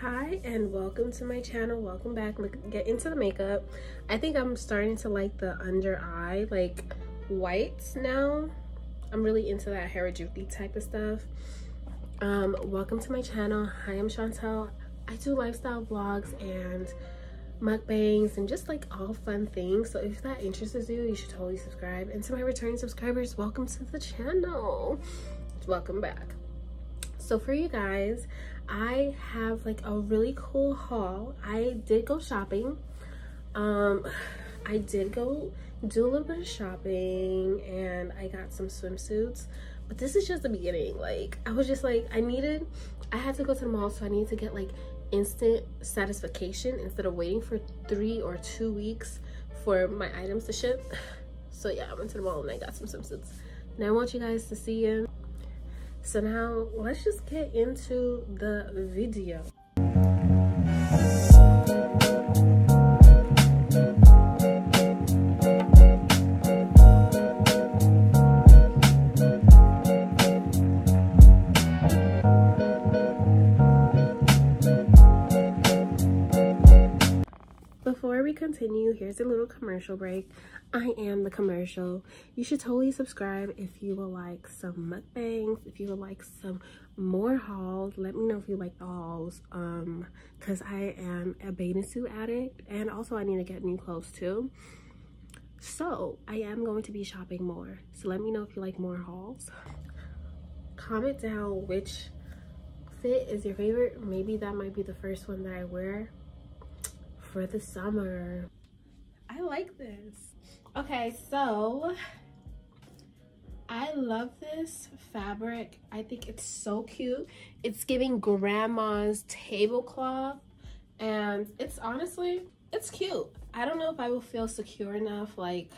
hi and welcome to my channel. Welcome back get into the makeup. I think i'm starting to like the under eye like whites now. I'm really into that harajuku type of stuff. Um welcome to my channel. Hi i'm chantel. I do lifestyle vlogs and mukbangs and just like all fun things. So if that interests you you should totally subscribe. And to my returning subscribers welcome to the channel. Welcome back. So for you guys I have like a really cool haul. I did go shopping. Um, I did go do a little bit of shopping and I got some swimsuits. But this is just the beginning. Like, I was just like, I needed, I had to go to the mall, so I need to get like instant satisfaction instead of waiting for three or two weeks for my items to ship. So yeah, I went to the mall and I got some swimsuits. Now I want you guys to see them so now let's just get into the video continue, here's a little commercial break. I am the commercial. You should totally subscribe if you would like some mukbangs, if you would like some more hauls. Let me know if you like the hauls um because I am a bathing suit addict and also I need to get new clothes too. So I am going to be shopping more. So let me know if you like more hauls. Comment down which fit is your favorite. Maybe that might be the first one that I wear for the summer. I like this. Okay, so I love this fabric. I think it's so cute. It's giving grandma's tablecloth and it's honestly, it's cute. I don't know if I will feel secure enough like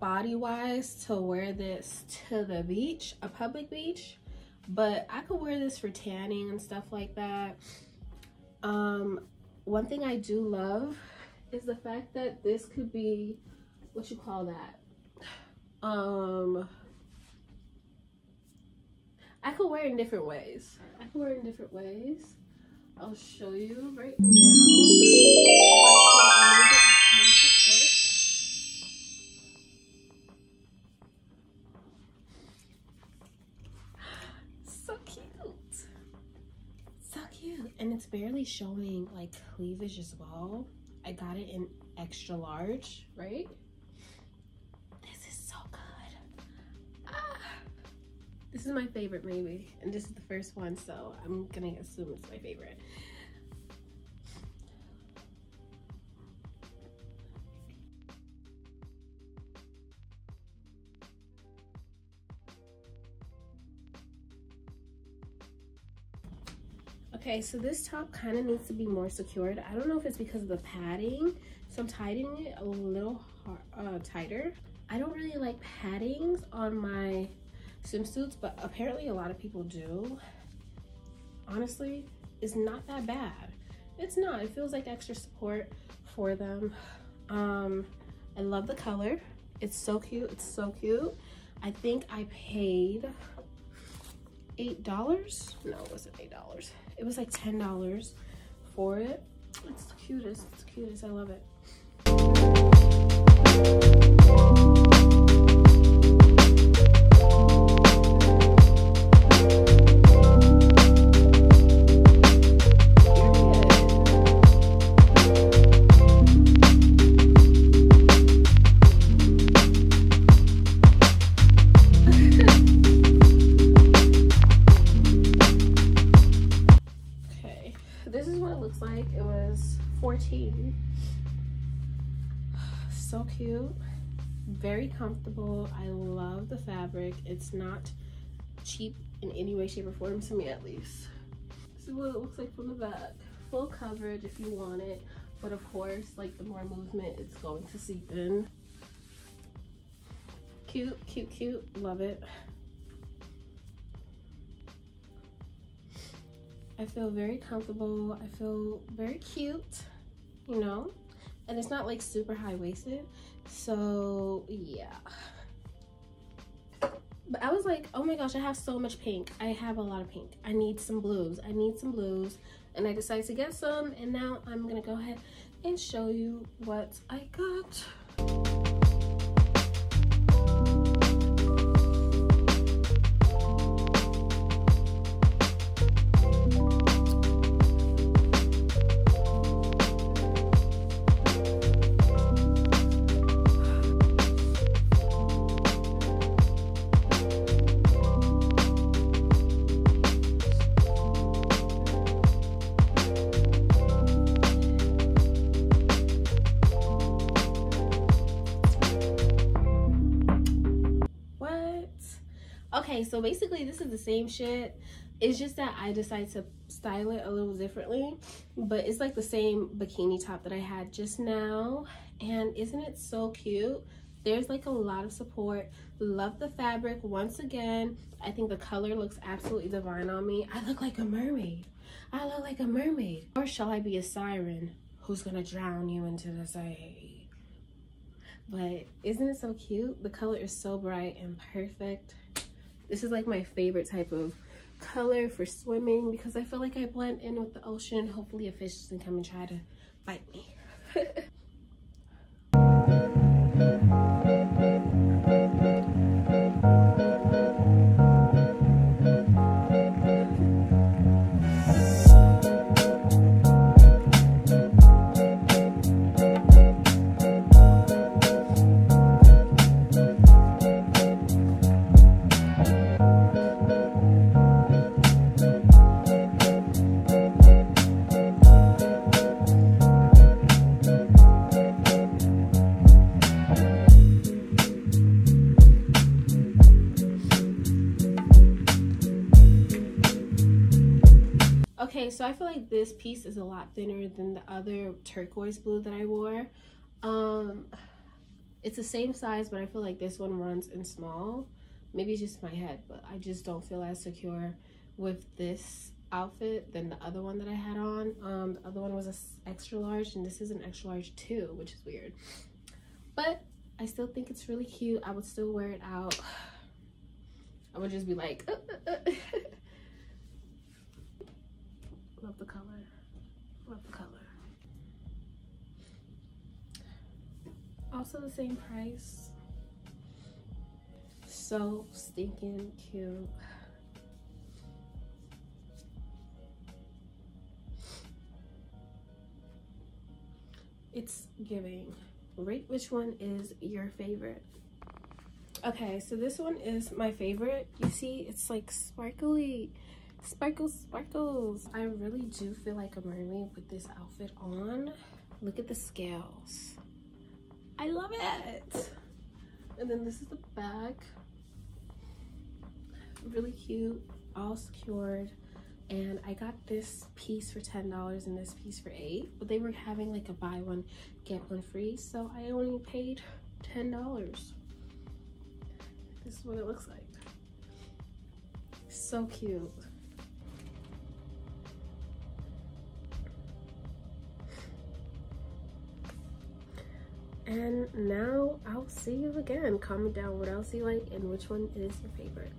body wise to wear this to the beach, a public beach, but I could wear this for tanning and stuff like that. Um, one thing I do love is the fact that this could be what you call that um I could wear it in different ways. I could wear it in different ways. I'll show you right now. And it's barely showing like cleavage as well. I got it in extra large right? This is so good. Ah. this is my favorite maybe. And this is the first one so i'm gonna assume it's my favorite Okay, so this top kind of needs to be more secured. I don't know if it's because of the padding, so I'm tightening it a little uh, tighter. I don't really like paddings on my swimsuits, but apparently a lot of people do. Honestly, it's not that bad. It's not, it feels like extra support for them. Um, I love the color. It's so cute, it's so cute. I think I paid $8. No, it wasn't $8. It was like $10 for it. It's the cutest. It's the cutest. I love it. Very comfortable. I love the fabric. It's not cheap in any way shape or form to me at least. This is what it looks like from the back. Full coverage if you want it but of course like the more movement it's going to seep in. Cute cute cute. Love it. I feel very comfortable. I feel very cute, you know, and it's not like super high waisted. So yeah, But I was like, oh my gosh, I have so much pink. I have a lot of pink. I need some blues. I need some blues. And I decided to get some. And now I'm going to go ahead and show you what I got. Okay so basically this is the same shit. It's just that i decided to style it a little differently but it's like the same bikini top that i had just now and isn't it so cute? There's like a lot of support. Love the fabric once again. I think the color looks absolutely divine on me. I look like a mermaid. I look like a mermaid. Or shall i be a siren who's gonna drown you into the sea? But isn't it so cute? The color is so bright and perfect this is like my favorite type of color for swimming because I feel like I blend in with the ocean. Hopefully a fish doesn't come and try to bite me. So I feel like this piece is a lot thinner than the other turquoise blue that I wore. Um, it's the same size, but I feel like this one runs in small. Maybe it's just my head, but I just don't feel as secure with this outfit than the other one that I had on. Um, the other one was a extra large, and this is an extra large too, which is weird. But I still think it's really cute. I would still wear it out. I would just be like, uh, uh, uh. Love the color. Love the color. Also the same price. So stinking cute. It's giving. Rate which one is your favorite. Okay, so this one is my favorite. You see, it's like sparkly sparkles sparkles. I really do feel like a mermaid with this outfit on. Look at the scales. I love it. And then this is the back. Really cute all secured. And i got this piece for ten dollars and this piece for eight but they were having like a buy one get one free so i only paid ten dollars. This is what it looks like. So cute and now i'll see you again. Comment down what else you like and which one is your favorite